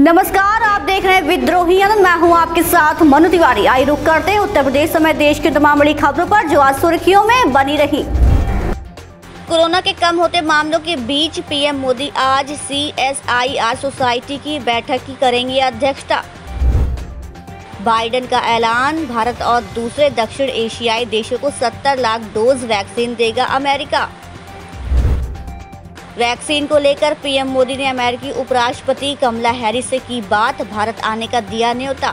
नमस्कार, आप देख रहे हैं विद्रोही मैं हूँ आपके साथ मनु तिवारी। आई रुक करते हैं उत्तर प्रदेश समेत देश की तमाम बड़ी खबरों पर जो आज सुर्खियों में बनी रही। कोरोना के कम होते मामलों के बीच पीएम मोदी आज C S I R society की बैठक की करेंगे अध्यक्षता। बाइडेन का ऐलान, भारत और दूसरे दक्षिण एशियाई देशों को 70 लाख डोज वैक्सीन देगा अमेरिका। वैक्सीन को लेकर पीएम मोदी ने अमेरिकी उपराष्ट्रपति कमला हैरिस से की बात, भारत आने का दिया न्योता।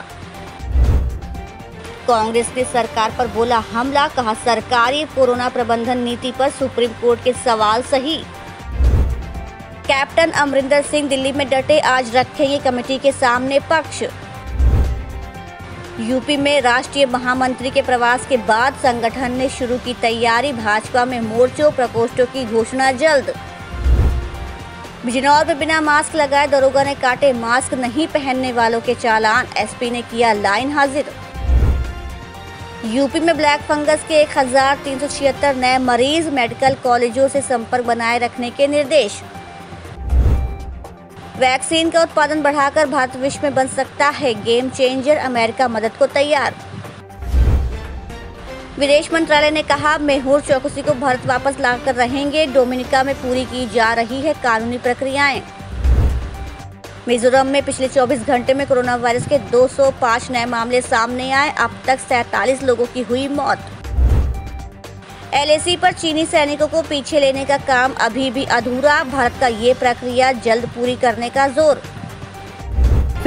कांग्रेस ने सरकार पर बोला हमला, कहा सरकारी कोरोना प्रबंधन नीति पर सुप्रीम कोर्ट के सवाल सही। कैप्टन अमरिंदर सिंह दिल्ली में डटे, आज रखेंगे कमेटी के सामने पक्ष। यूपी में राष्ट्रीय महामंत्री के प्रवास के बाद संगठन ने शुरू की तैयारी, भाजपा में मोर्चों, प्रकोष्ठों की घोषणा जल्द। बिजनौर में बिना मास्क लगाए दरोगा ने काटे मास्क नहीं पहनने वालों के चालान। एसपी ने किया लाइन हाजिर। यूपी में ब्लैक फंगस के एक हज़ार तीन सौ छिहत्तर नए मरीज़ मेडिकल कॉलेजों से संपर्क बनाए रखने के निर्देश। वैक्सीन का उत्पादन बढ़ाकर भारत विश्व में बन सकता है गेम चेंजर। अमेरिका मदद को तैयार। विदेश मंत्रालय ने कहा, मेहूर चौकसी को भारत वापस लाकर रहेंगे। डोमिनिका में पूरी की जा रही है कानूनी प्रक्रियाएँ। मिजोरम में पिछले 24 घंटे में कोरोना वायरस के 205 नए मामले सामने आए, अब तक सैतालीस लोगों की हुई मौत। एलएसी पर चीनी सैनिकों को पीछे लेने का काम अभी भी अधूरा, भारत का ये प्रक्रिया जल्द पूरी करने का ज़ोर।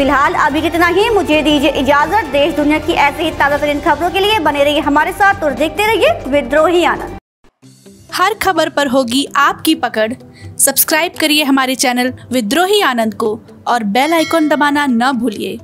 फ़िलहाल अभी कितना ही। मुझे दीजिए इजाज़त। देश दुनिया की ऐसी ही ताज़ा तरीन खबरों के लिए बने रहिए हमारे साथ और देखते रहिए विद्रोही आनंद। हर खबर पर होगी आपकी पकड़। सब्सक्राइब करिए हमारे चैनल विद्रोही आनंद को और बेल आइकॉन दबाना न भूलिए।